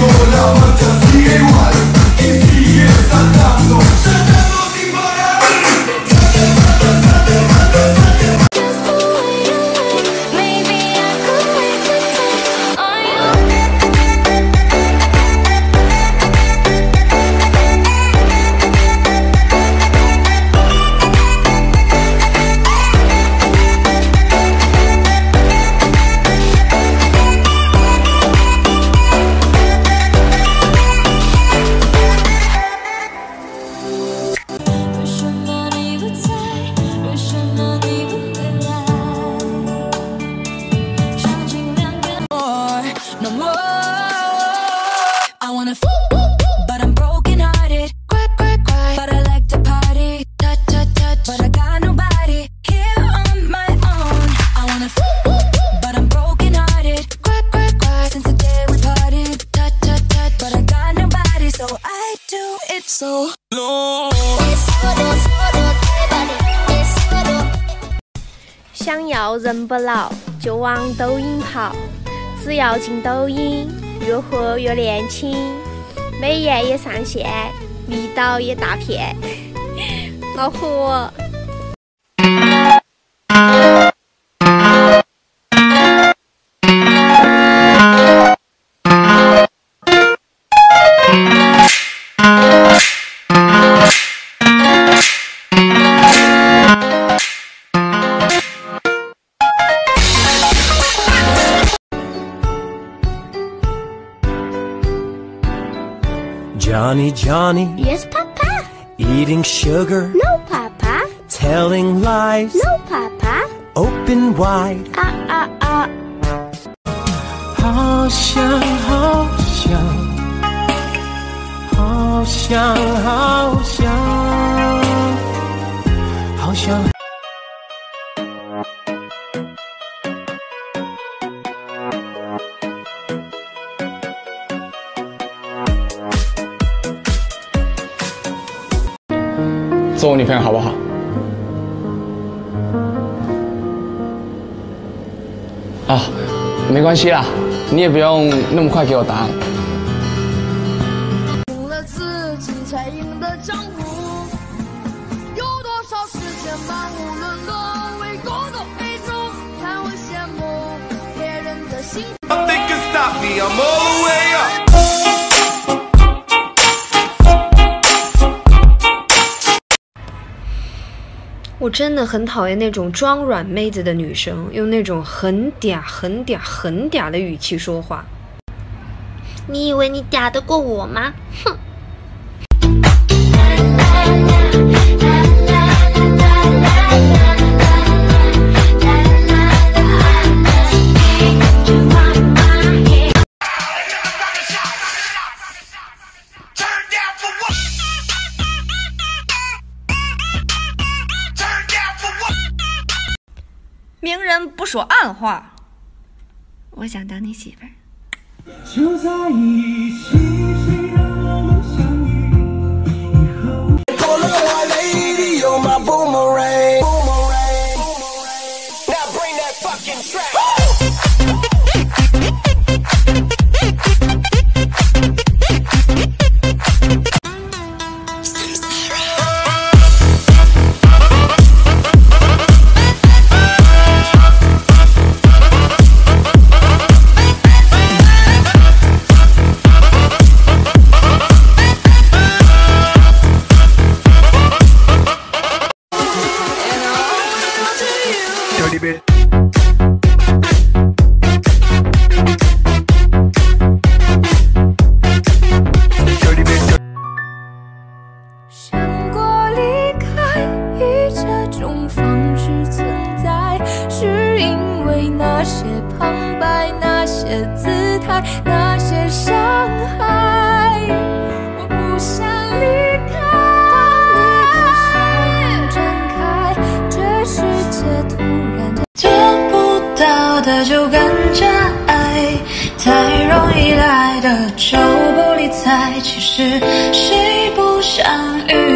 想要人不老，就往抖音跑。只要进抖音，越活越年轻，美颜也上线，迷倒一大片。老火。Johnny, Johnny. Yes, Papa. Eating sugar. No, Papa. Telling lies. No, Papa. Open wide. Ah, ah, ah. 好想，好想，好想，好想，好想。 做我女朋友好不好？啊，没关系啦，你也不用那么快给我答案。输了自己才赢得江湖，有多少时间漫无伦次为狗斗杯中，看我羡慕别人的幸福。我真的很讨厌那种装软妹子的女生，用那种很嗲、很嗲、很嗲的语气说话。你以为你嗲得过我吗？哼！明人不说暗话，我想当你媳妇儿。就在一起。那些旁白，那些姿态，那些伤害，我不想离开。当你的心展开，这世界突然做不到的就跟着爱，太容易来的就不理睬。其实谁不想遇？